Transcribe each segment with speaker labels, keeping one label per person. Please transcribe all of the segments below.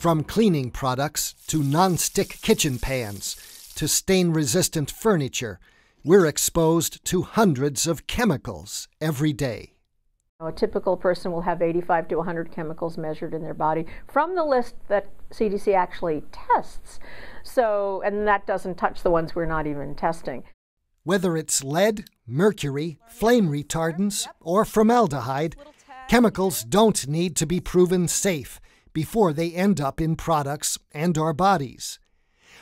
Speaker 1: From cleaning products to non-stick kitchen pans to stain-resistant furniture, we're exposed to hundreds of chemicals every day.
Speaker 2: A typical person will have 85 to 100 chemicals measured in their body from the list that CDC actually tests. So, and that doesn't touch the ones we're not even testing.
Speaker 1: Whether it's lead, mercury, flame retardants, or formaldehyde, chemicals don't need to be proven safe before they end up in products and our bodies.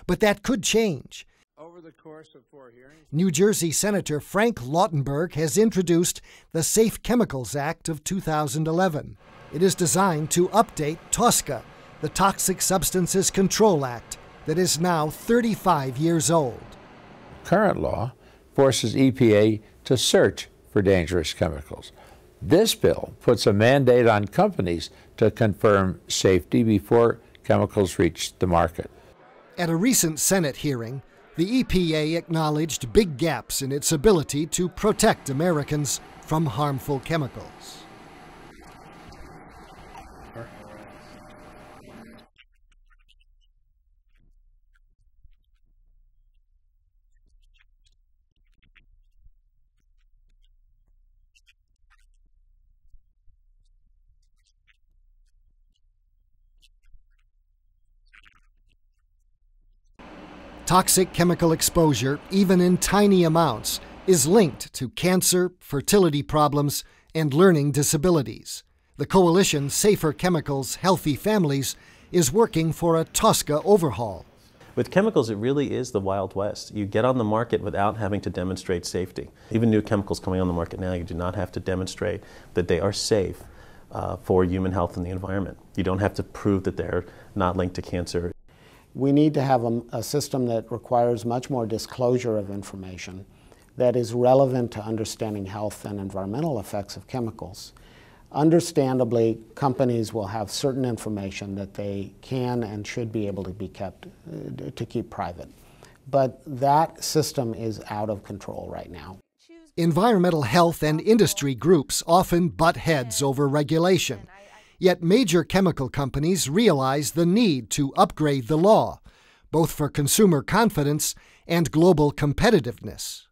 Speaker 1: But that could change. Over the course of four hearings, New Jersey Senator Frank Lautenberg has introduced the Safe Chemicals Act of 2011. It is designed to update TSCA, the Toxic Substances Control Act, that is now 35 years old.
Speaker 3: Current law forces EPA to search for dangerous chemicals. This bill puts a mandate on companies to confirm safety before chemicals reach the market.
Speaker 1: At a recent Senate hearing, the EPA acknowledged big gaps in its ability to protect Americans from harmful chemicals. Toxic chemical exposure, even in tiny amounts, is linked to cancer, fertility problems, and learning disabilities. The coalition Safer Chemicals Healthy Families is working for a TSCA overhaul.
Speaker 4: With chemicals, it really is the Wild West. You get on the market without having to demonstrate safety. Even new chemicals coming on the market now, you do not have to demonstrate that they are safe uh, for human health and the environment. You don't have to prove that they're not linked to cancer
Speaker 5: we need to have a, a, system that requires much more disclosure of information that is relevant to understanding health and environmental effects of chemicals. Understandably, companies will have certain information that they can and should be able to be kept, uh, to keep private. But that system is out of control right now.
Speaker 1: Environmental health and industry groups often butt heads over regulation. Yet major chemical companies realize the need to upgrade the law, both for consumer confidence and global competitiveness.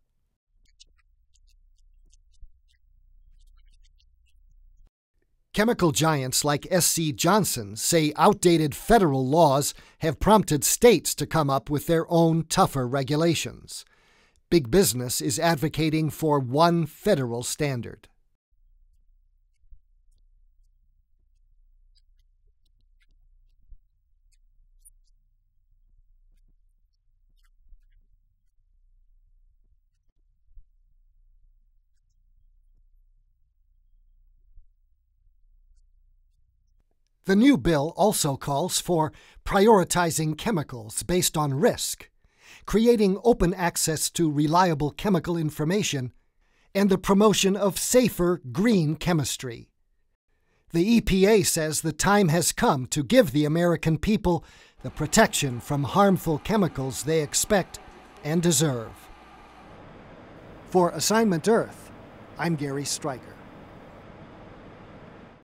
Speaker 1: Chemical giants like SC Johnson say outdated federal laws have prompted states to come up with their own tougher regulations. Big business is advocating for one federal standard. The new bill also calls for prioritizing chemicals based on risk, creating open access to reliable chemical information, and the promotion of safer green chemistry. The EPA says the time has come to give the American people the protection from harmful chemicals they expect and deserve. For Assignment Earth, I'm Gary Stryker.